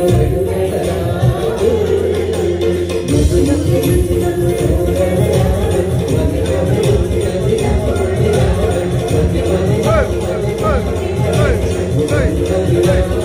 Hey! Hey! Hey!